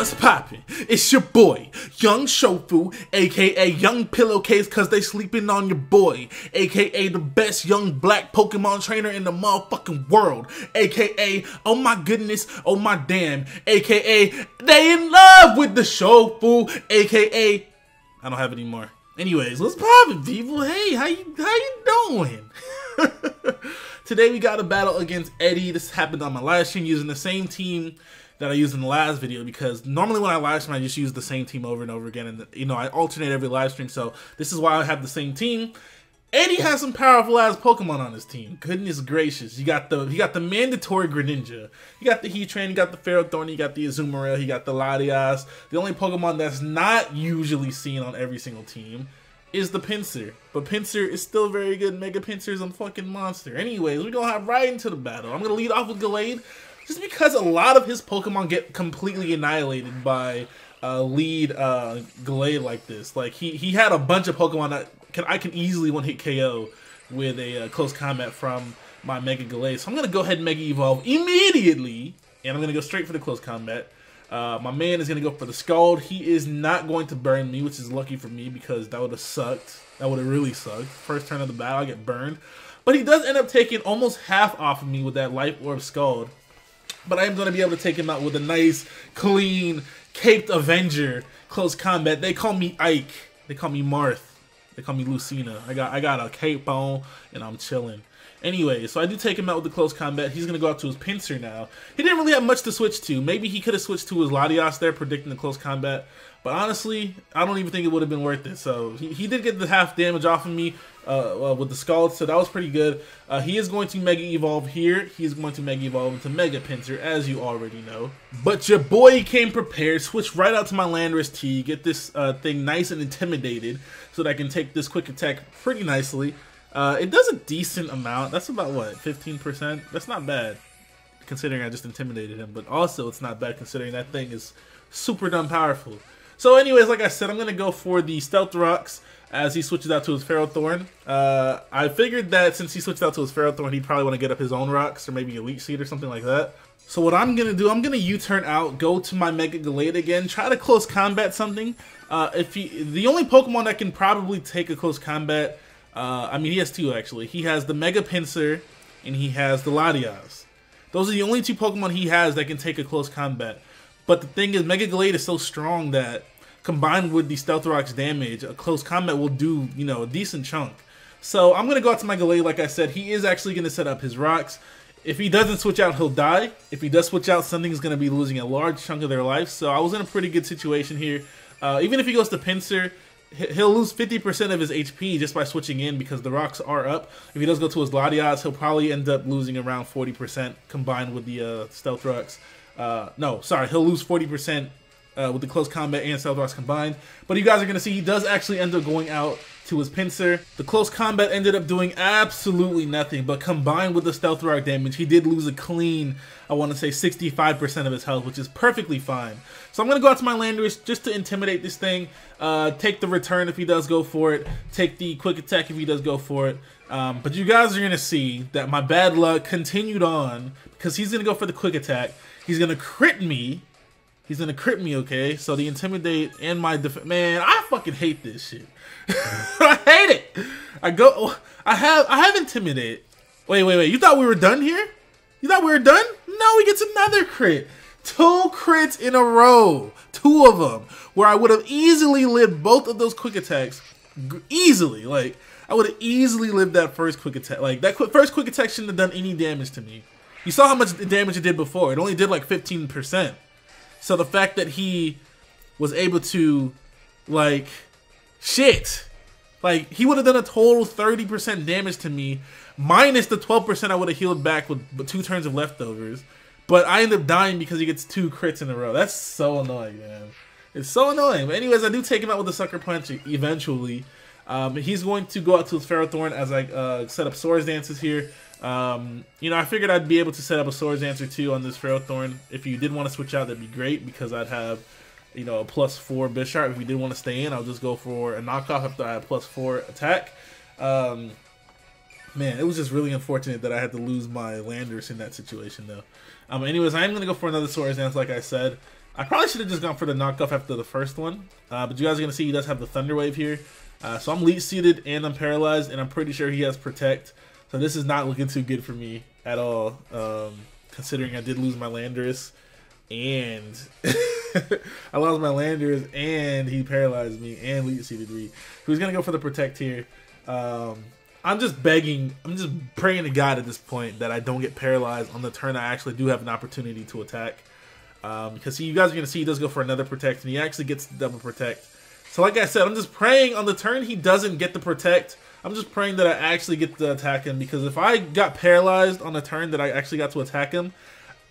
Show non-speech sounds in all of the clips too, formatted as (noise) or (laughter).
What's poppin'? It's your boy, Young Shofu, aka Young Pillowcase, cause they sleeping on your boy, aka the best young black Pokemon trainer in the motherfucking world, aka oh my goodness, oh my damn, aka they in love with the Shofu, aka I don't have any more. Anyways, what's poppin', people? Hey, how you how you doing? (laughs) Today we got a battle against Eddy. This happened on my live stream using the same team that I used in the last video because normally when I live stream I just use the same team over and over again and you know I alternate every live stream so this is why I have the same team. Eddy has some powerful ass Pokemon on his team. Goodness gracious. You got the he got the mandatory Greninja. You got the Heatran, you got the Ferrothorn, you got the Azumarill, you got the Latias. The only Pokemon that's not usually seen on every single team is the Pinsir. But Pinsir is still very good. Mega Pinsir is a fucking monster. Anyways, we're gonna have right into the battle. I'm gonna lead off with Gallade just because a lot of his Pokemon get completely annihilated by uh, lead uh, like this. Like he he had a bunch of Pokemon that can I can easily one hit KO with a uh, close combat from my Mega Gallade. So I'm gonna go ahead and Mega Evolve immediately, and I'm gonna go straight for the close combat. Uh, my man is gonna go for the Scald. He is not going to burn me, which is lucky for me because that would have sucked. That would have really sucked. First turn of the battle, I get burned. But he does end up taking almost half off of me with that Life Orb Scald but I am going to be able to take him out with a nice, clean, caped Avenger close combat. They call me Ike. They call me Marth. They call me Lucina. I got I got a cape on and I'm chilling. Anyway, so I do take him out with the close combat. He's going to go out to his Pinsir now. He didn't really have much to switch to. Maybe he could have switched to his Latias there, predicting the close combat. But honestly, I don't even think it would have been worth it. So he, he did get the half damage off of me uh, uh, with the Scald, so that was pretty good. Uh, he is going to Mega Evolve here. He is going to Mega Evolve into Mega Pinsir, as you already know. But your boy came prepared. Switch right out to my Landorus T. Get this uh, thing nice and intimidated so that I can take this quick attack pretty nicely. Uh, it does a decent amount. That's about, what, 15%? That's not bad, considering I just intimidated him. But also, it's not bad considering that thing is super dumb powerful. So anyways, like I said, I'm going to go for the Stealth Rocks as he switches out to his Ferrothorn. Uh, I figured that since he switched out to his Ferrothorn, he'd probably want to get up his own rocks or maybe Leech Seed or something like that. So what I'm going to do, I'm going to U-turn out, go to my Mega Gallade again, try to close combat something. Uh, if he, The only Pokemon that can probably take a close combat, uh, I mean he has two actually. He has the Mega Pinsir and he has the Latias. Those are the only two Pokemon he has that can take a close combat. But the thing is, Mega Gallade is so strong that combined with the Stealth Rock's damage, a close combat will do, you know, a decent chunk. So I'm going to go out to my Gallade, like I said. He is actually going to set up his rocks. If he doesn't switch out, he'll die. If he does switch out, something's going to be losing a large chunk of their life. So I was in a pretty good situation here. Uh, even if he goes to Pinsir, he'll lose 50% of his HP just by switching in because the rocks are up. If he does go to his Latias, he'll probably end up losing around 40% combined with the uh, Stealth Rocks. Uh, no, sorry, he'll lose 40% uh, with the close combat and stealth rocks combined. But you guys are going to see he does actually end up going out to his Pinsir. The close combat ended up doing absolutely nothing, but combined with the stealth rock damage, he did lose a clean, I want to say 65% of his health, which is perfectly fine. So I'm going to go out to my Landorus just to intimidate this thing, uh, take the return if he does go for it, take the quick attack if he does go for it. Um, but you guys are going to see that my bad luck continued on because he's going to go for the quick attack. He's going to crit me He's gonna crit me, okay? So the intimidate and my def man, I fucking hate this shit. (laughs) I hate it. I go, I have, I have intimidate. Wait, wait, wait. You thought we were done here? You thought we were done? No, he gets another crit. Two crits in a row. Two of them. Where I would have easily lived both of those quick attacks. Easily. Like, I would have easily lived that first quick attack. Like, that quick, first quick attack shouldn't have done any damage to me. You saw how much damage it did before. It only did like 15%. So the fact that he was able to, like, shit. Like, he would have done a total 30% damage to me, minus the 12% I would have healed back with two turns of leftovers. But I end up dying because he gets two crits in a row. That's so annoying, man. It's so annoying. But anyways, I do take him out with a Sucker Punch eventually. Um, he's going to go out to his Ferrothorn as I uh, set up Swords Dances here. Um, you know, I figured I'd be able to set up a Swords Dancer too on this Ferrothorn. If you did want to switch out, that'd be great because I'd have, you know, a plus four Bisharp. If you did want to stay in, I'll just go for a knockoff after I have plus four attack. Um, man, it was just really unfortunate that I had to lose my Landorus in that situation though. Um, anyways, I am going to go for another Swords Dance like I said. I probably should have just gone for the knockoff after the first one, uh, but you guys are going to see he does have the Thunder Wave here. Uh, so I'm leech seeded and I'm paralyzed, and I'm pretty sure he has Protect. So this is not looking too good for me at all, um, considering I did lose my Landorus, and (laughs) I lost my Landorus, and he paralyzed me, and leech seeded me. Who's going to go for the Protect here? Um, I'm just begging, I'm just praying to God at this point that I don't get paralyzed on the turn I actually do have an opportunity to attack. Um, because see, you guys are going to see he does go for another protect, and he actually gets the double protect. So like I said, I'm just praying on the turn he doesn't get the protect. I'm just praying that I actually get to attack him, because if I got paralyzed on the turn that I actually got to attack him,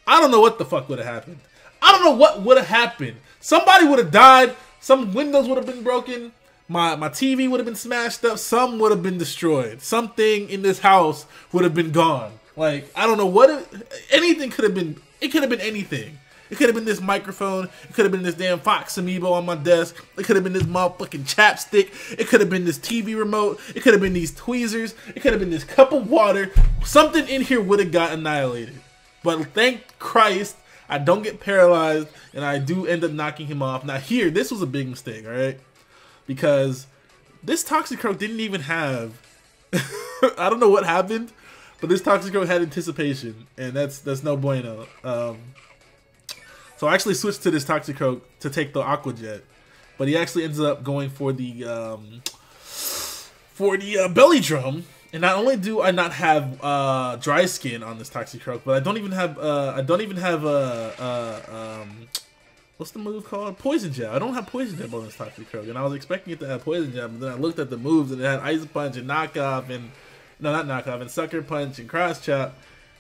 I don't know what the fuck would have happened. I don't know what would have happened. Somebody would have died, some windows would have been broken, my my TV would have been smashed up. Some would have been destroyed. Something in this house would have been gone. Like I don't know what it, anything could have been. It could have been anything. It could have been this microphone. It could have been this damn Fox Amiibo on my desk. It could have been this motherfucking chapstick. It could have been this TV remote. It could have been these tweezers. It could have been this cup of water. Something in here would have got annihilated. But thank Christ, I don't get paralyzed, and I do end up knocking him off. Now here, this was a big mistake, all right? because this Toxicroak didn't even have. (laughs) I don't know what happened, but this Toxicroak had anticipation, and that's that's no bueno. Um, so I actually switched to this Toxicroak to take the Aqua Jet, but he actually ends up going for the um, for the uh, belly drum. And not only do I not have uh, dry skin on this Toxicroak, but I don't even have uh, I don't even have a, uh, um, what's the move called? Poison Jab. I don't have Poison Jab on this Toxicroak, and I was expecting it to have Poison Jab, but then I looked at the moves and it had Ice Punch and Knockoff and no, not Knockoff and Sucker Punch and Cross Chop.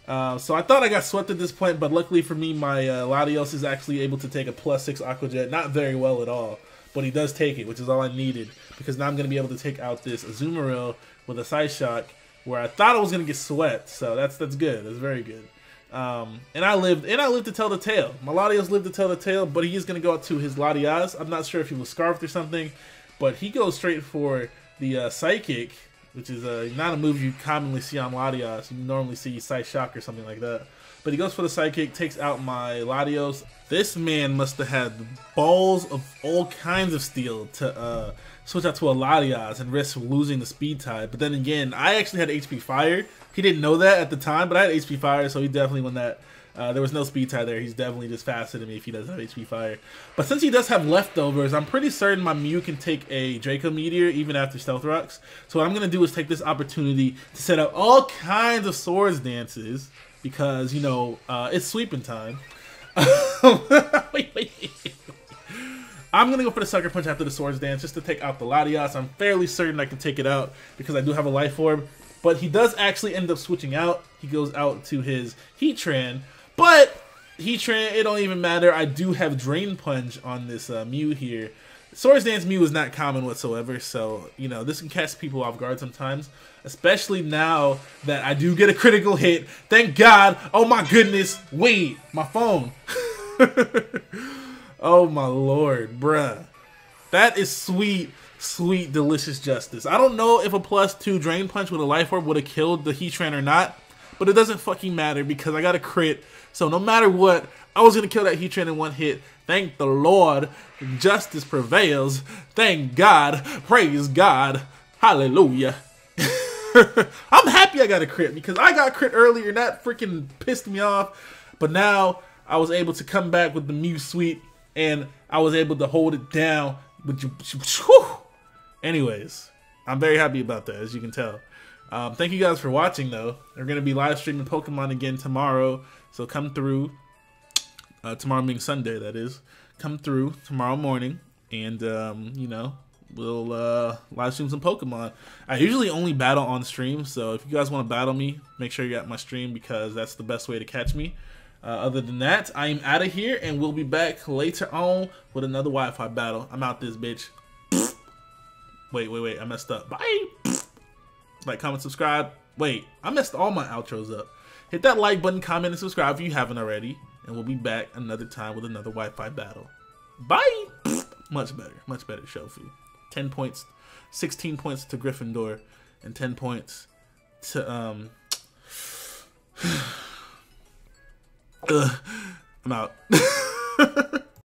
Uh, so I thought I got swept at this point, but luckily for me, my uh, Latios is actually able to take a plus six Aqua Jet. Not very well at all, but he does take it, which is all I needed because now I'm going to be able to take out this Azumarill with a Psyshock where I thought I was going to get swept. So that's that's good. That's very good. Um, and I lived and I lived to tell the tale. My Latios lived to tell the tale, but he is gonna go out to his Latias. I'm not sure if he was scarfed or something, but he goes straight for the uh, psychic, which is uh, not a move you commonly see on Latias. You normally see Psyshock or something like that. But he goes for the psychic, takes out my Latios. This man must have had balls of all kinds of steel to uh, switch out to a Latias and risk losing the speed tie. But then again, I actually had HP Fire, he didn't know that at the time, but I had HP Fire, so he definitely won that. Uh, there was no speed tie there. He's definitely just faster than me if he doesn't have HP Fire. But since he does have leftovers, I'm pretty certain my Mew can take a Draco Meteor even after Stealth Rocks. So what I'm going to do is take this opportunity to set up all kinds of swords dances because, you know, uh, it's sweeping time. (laughs) wait, wait. I'm going to go for the Sucker Punch after the Swords Dance just to take out the Latias. I'm fairly certain I can take it out because I do have a Life Orb. But he does actually end up switching out. He goes out to his Heatran. But Heatran, it don't even matter. I do have Drain Punch on this uh, Mew here. Swords Dance Mew is not common whatsoever, so, you know, this can catch people off guard sometimes. Especially now that I do get a critical hit. Thank God. Oh my goodness. Wait, my phone. (laughs) oh my lord, bruh. That is sweet sweet, delicious justice. I don't know if a plus two Drain Punch with a Life Orb would have killed the Heatran or not, but it doesn't fucking matter because I got a crit. So no matter what, I was going to kill that Heatran in one hit. Thank the Lord. Justice prevails. Thank God. Praise God. Hallelujah. (laughs) I'm happy I got a crit because I got crit earlier and that freaking pissed me off. But now I was able to come back with the Mew Sweet and I was able to hold it down. But you, Anyways, I'm very happy about that, as you can tell. Um, thank you guys for watching, though. We're going to be live streaming Pokemon again tomorrow, so come through. Uh, tomorrow being Sunday, that is. Come through tomorrow morning, and, um, you know, we'll uh, live stream some Pokemon. I usually only battle on stream, so if you guys want to battle me, make sure you're at my stream because that's the best way to catch me. Uh, other than that, I am out of here, and we'll be back later on with another Wi-Fi battle. I'm out this bitch. Wait, wait, wait. I messed up. Bye. Like, comment, subscribe. Wait, I messed all my outros up. Hit that like button, comment, and subscribe if you haven't already. And we'll be back another time with another Wi-Fi battle. Bye. (sniffs) Much better. Much better, Shofu. 10 points. 16 points to Gryffindor. And 10 points to, um... Ugh. (sighs) I'm out. (laughs)